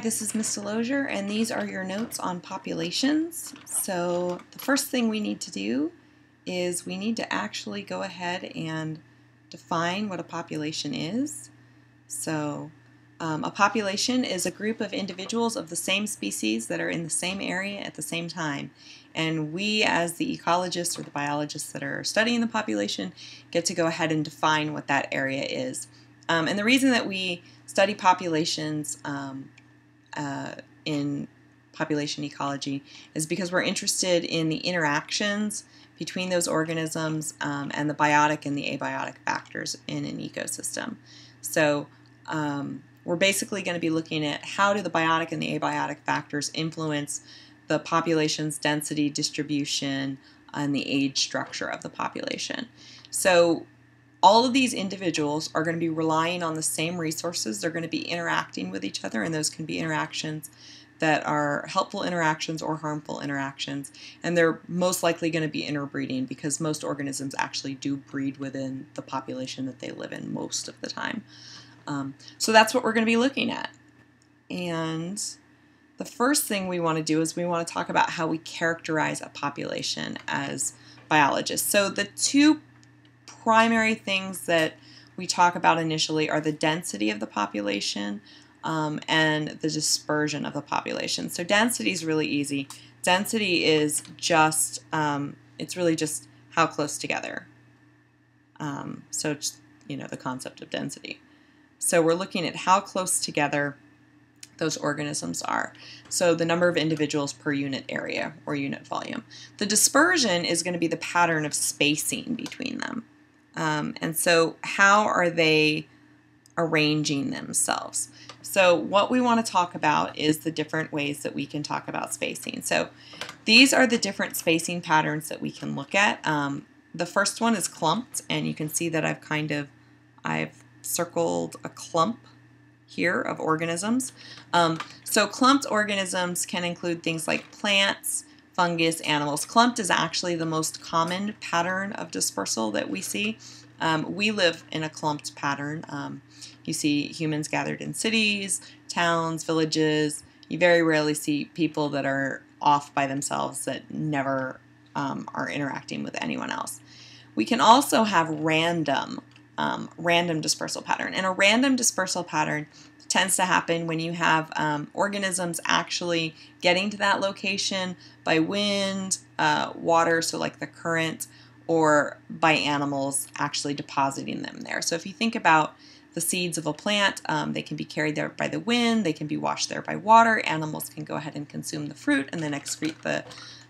This is Ms. Delosier, and these are your notes on populations. So the first thing we need to do is we need to actually go ahead and define what a population is. So um, a population is a group of individuals of the same species that are in the same area at the same time. And we, as the ecologists or the biologists that are studying the population, get to go ahead and define what that area is. Um, and the reason that we study populations um, uh, in population ecology is because we're interested in the interactions between those organisms um, and the biotic and the abiotic factors in an ecosystem. So um, we're basically going to be looking at how do the biotic and the abiotic factors influence the population's density distribution and the age structure of the population. So all of these individuals are going to be relying on the same resources. They're going to be interacting with each other, and those can be interactions that are helpful interactions or harmful interactions. And they're most likely going to be interbreeding because most organisms actually do breed within the population that they live in most of the time. Um, so that's what we're going to be looking at. And the first thing we want to do is we want to talk about how we characterize a population as biologists. So the two primary things that we talk about initially are the density of the population um, and the dispersion of the population. So density is really easy. Density is just, um, it's really just how close together. Um, so, you know, the concept of density. So we're looking at how close together those organisms are. So the number of individuals per unit area or unit volume. The dispersion is going to be the pattern of spacing between them. Um, and so, how are they arranging themselves? So, what we want to talk about is the different ways that we can talk about spacing. So, these are the different spacing patterns that we can look at. Um, the first one is clumped, and you can see that I've kind of I've circled a clump here of organisms. Um, so, clumped organisms can include things like plants, fungus, animals. Clumped is actually the most common pattern of dispersal that we see. Um, we live in a clumped pattern. Um, you see humans gathered in cities, towns, villages. You very rarely see people that are off by themselves that never um, are interacting with anyone else. We can also have random, um, random dispersal pattern. And a random dispersal pattern tends to happen when you have um, organisms actually getting to that location by wind, uh, water, so like the current, or by animals actually depositing them there. So if you think about the seeds of a plant, um, they can be carried there by the wind, they can be washed there by water, animals can go ahead and consume the fruit and then excrete the,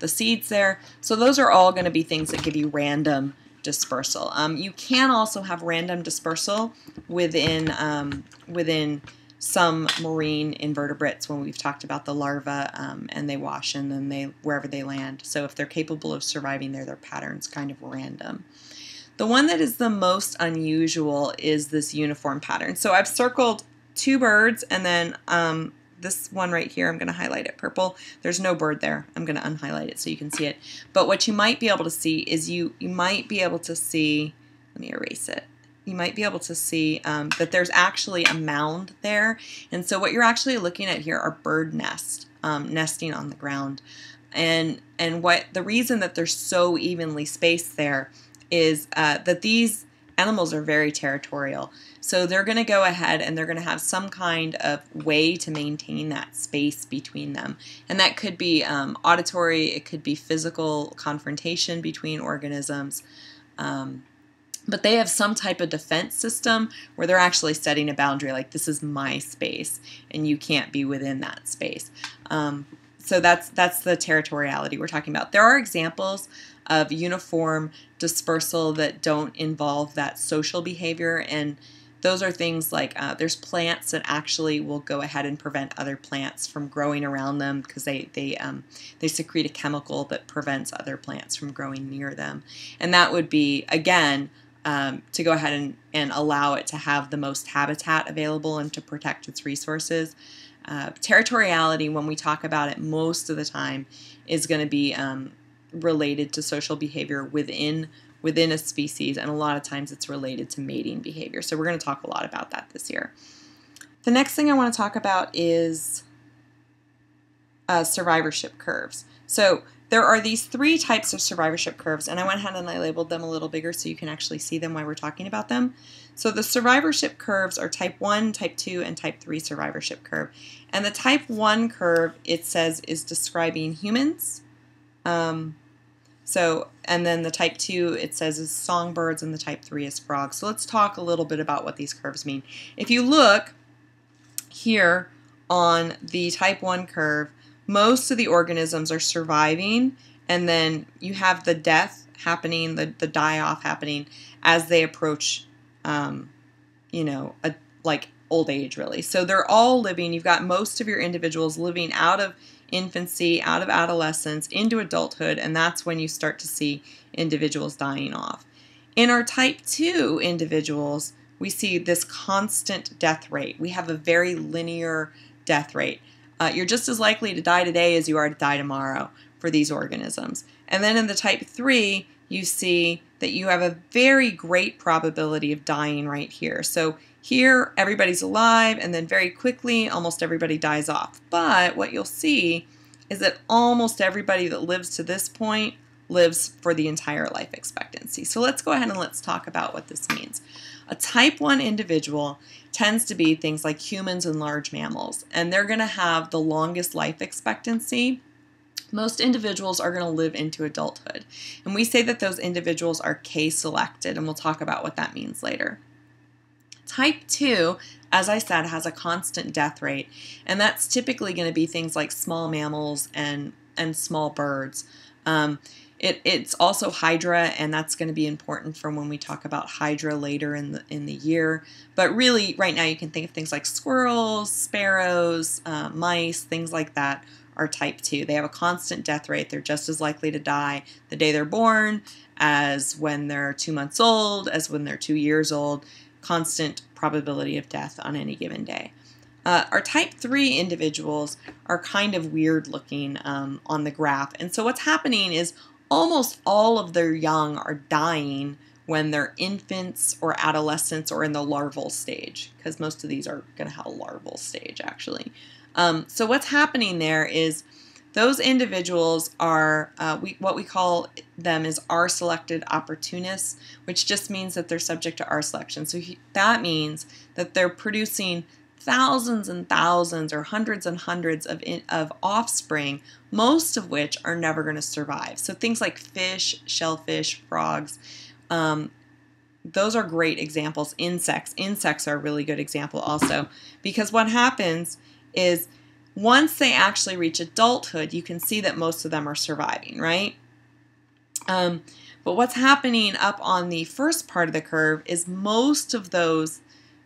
the seeds there. So those are all going to be things that give you random dispersal. Um, you can also have random dispersal within um, within some marine invertebrates when we've talked about the larvae um, and they wash and then they wherever they land. So if they're capable of surviving there, their pattern's kind of random. The one that is the most unusual is this uniform pattern. So I've circled two birds and then um, this one right here, I'm going to highlight it purple. There's no bird there. I'm going to unhighlight it so you can see it. But what you might be able to see is you, you might be able to see, let me erase it you might be able to see um, that there's actually a mound there. And so what you're actually looking at here are bird nests um, nesting on the ground. And, and what the reason that they're so evenly spaced there is uh, that these animals are very territorial. So they're going to go ahead and they're going to have some kind of way to maintain that space between them. And that could be um, auditory, it could be physical confrontation between organisms. Um, but they have some type of defense system where they're actually setting a boundary like this is my space and you can't be within that space. Um, so that's that's the territoriality we're talking about. There are examples of uniform dispersal that don't involve that social behavior and those are things like uh, there's plants that actually will go ahead and prevent other plants from growing around them because they they um, they secrete a chemical that prevents other plants from growing near them, and that would be again um, to go ahead and, and allow it to have the most habitat available and to protect its resources. Uh, territoriality, when we talk about it most of the time, is going to be um, related to social behavior within within a species, and a lot of times it's related to mating behavior. So we're going to talk a lot about that this year. The next thing I want to talk about is uh, survivorship curves. So there are these three types of survivorship curves, and I went ahead and I labeled them a little bigger so you can actually see them while we're talking about them. So the survivorship curves are type 1, type 2, and type 3 survivorship curve. And the type 1 curve, it says, is describing humans. Um, so, and then the type 2, it says, is songbirds, and the type 3 is frogs. So let's talk a little bit about what these curves mean. If you look here on the type 1 curve, most of the organisms are surviving, and then you have the death happening, the, the die off happening as they approach, um, you know, a, like old age, really. So they're all living, you've got most of your individuals living out of infancy, out of adolescence, into adulthood, and that's when you start to see individuals dying off. In our type 2 individuals, we see this constant death rate. We have a very linear death rate. Uh, you're just as likely to die today as you are to die tomorrow for these organisms. And then in the type 3, you see that you have a very great probability of dying right here. So here, everybody's alive, and then very quickly, almost everybody dies off. But what you'll see is that almost everybody that lives to this point lives for the entire life expectancy. So let's go ahead and let's talk about what this means. A type 1 individual tends to be things like humans and large mammals, and they're going to have the longest life expectancy. Most individuals are going to live into adulthood. And we say that those individuals are K selected, and we'll talk about what that means later. Type 2, as I said, has a constant death rate, and that's typically going to be things like small mammals and, and small birds. Um, it, it's also Hydra, and that's going to be important for when we talk about Hydra later in the in the year. But really, right now, you can think of things like squirrels, sparrows, uh, mice, things like that are type 2. They have a constant death rate. They're just as likely to die the day they're born as when they're two months old, as when they're two years old. Constant probability of death on any given day. Uh, our type 3 individuals are kind of weird looking um, on the graph. And so what's happening is almost all of their young are dying when they're infants or adolescents or in the larval stage, because most of these are going to have a larval stage actually. Um, so what's happening there is those individuals are uh, we, what we call them is R selected opportunists, which just means that they're subject to R selection. So he, that means that they're producing thousands and thousands or hundreds and hundreds of, in, of offspring, most of which are never going to survive. So things like fish, shellfish, frogs, um, those are great examples. Insects, insects are a really good example also because what happens is once they actually reach adulthood, you can see that most of them are surviving, right? Um, but what's happening up on the first part of the curve is most of those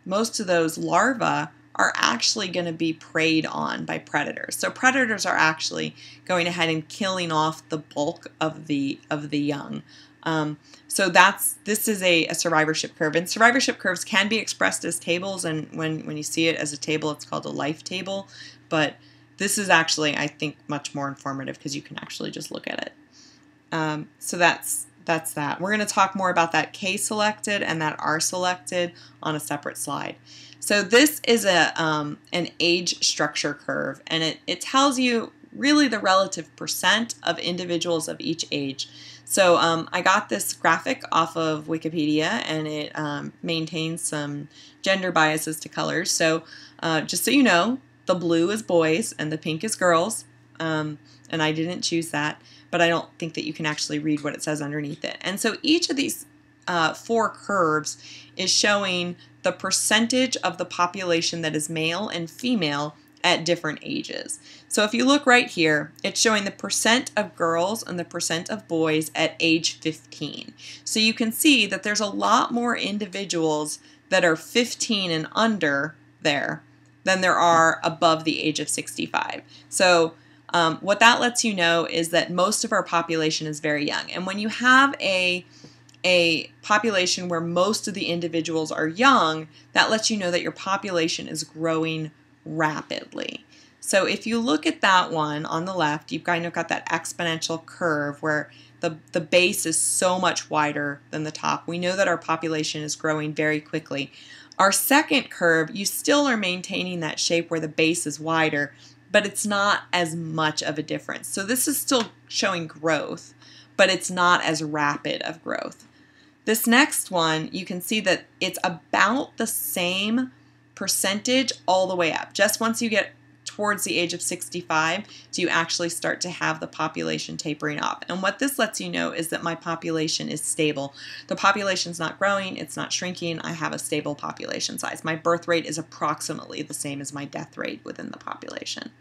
most of those larvae are actually going to be preyed on by predators. So predators are actually going ahead and killing off the bulk of the of the young. Um, so that's this is a, a, survivorship curve, and survivorship curves can be expressed as tables. And when when you see it as a table, it's called a life table. But this is actually, I think, much more informative because you can actually just look at it. Um, so that's that's that. We're going to talk more about that K selected and that R selected on a separate slide. So this is a um, an age structure curve, and it, it tells you really the relative percent of individuals of each age. So um, I got this graphic off of Wikipedia, and it um, maintains some gender biases to colors. So uh, just so you know, the blue is boys and the pink is girls, um, and I didn't choose that, but I don't think that you can actually read what it says underneath it. And so each of these uh, four curves is showing the percentage of the population that is male and female at different ages. So if you look right here, it's showing the percent of girls and the percent of boys at age 15. So you can see that there's a lot more individuals that are 15 and under there than there are above the age of 65. So um, what that lets you know is that most of our population is very young. And when you have a a population where most of the individuals are young, that lets you know that your population is growing rapidly. So if you look at that one on the left, you've kind of got that exponential curve where the, the base is so much wider than the top. We know that our population is growing very quickly. Our second curve, you still are maintaining that shape where the base is wider, but it's not as much of a difference. So this is still showing growth, but it's not as rapid of growth. This next one, you can see that it's about the same percentage all the way up. Just once you get towards the age of 65 do you actually start to have the population tapering off. And what this lets you know is that my population is stable. The population's not growing, it's not shrinking, I have a stable population size. My birth rate is approximately the same as my death rate within the population.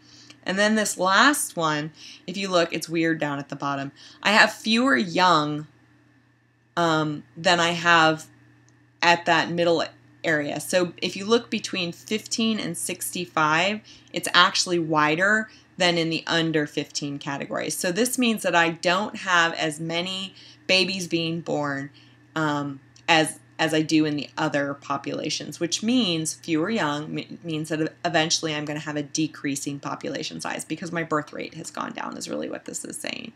And then this last one, if you look, it's weird down at the bottom. I have fewer young um, than I have at that middle area. So if you look between 15 and 65, it's actually wider than in the under 15 category. So this means that I don't have as many babies being born um, as as I do in the other populations, which means fewer young means that eventually I'm going to have a decreasing population size because my birth rate has gone down is really what this is saying.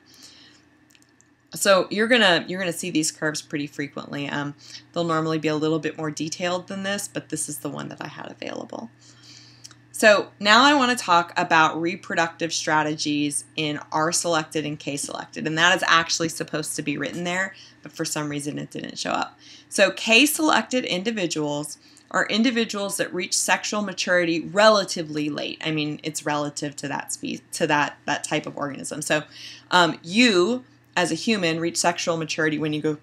So you're gonna you're gonna see these curves pretty frequently. Um, they'll normally be a little bit more detailed than this, but this is the one that I had available. So now I want to talk about reproductive strategies in R selected and K selected, and that is actually supposed to be written there, but for some reason it didn't show up. So K selected individuals are individuals that reach sexual maturity relatively late. I mean, it's relative to that speed to that that type of organism. So um, you as a human reach sexual maturity when you go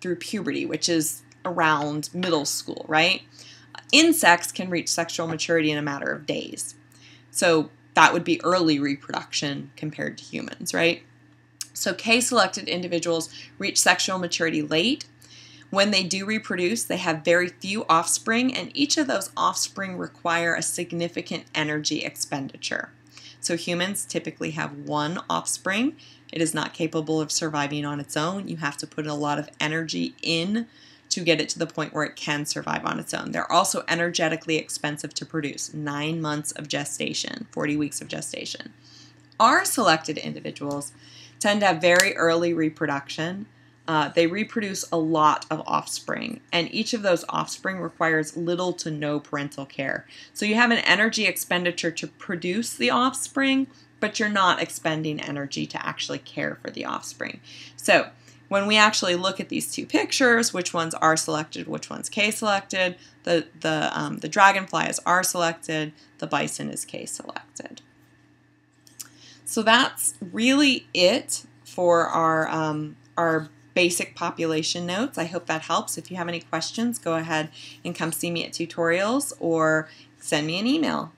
through puberty, which is around middle school, right? Insects can reach sexual maturity in a matter of days. So that would be early reproduction compared to humans, right? So K selected individuals reach sexual maturity late. When they do reproduce, they have very few offspring, and each of those offspring require a significant energy expenditure. So humans typically have one offspring, it is not capable of surviving on its own. You have to put a lot of energy in to get it to the point where it can survive on its own. They're also energetically expensive to produce. Nine months of gestation, 40 weeks of gestation. R selected individuals tend to have very early reproduction. Uh, they reproduce a lot of offspring, and each of those offspring requires little to no parental care. So you have an energy expenditure to produce the offspring, but you're not expending energy to actually care for the offspring. So when we actually look at these two pictures, which ones are selected, which one's K selected, the, the, um, the dragonfly is R selected, the bison is K selected. So that's really it for our, um, our basic population notes. I hope that helps. If you have any questions, go ahead and come see me at tutorials or send me an email.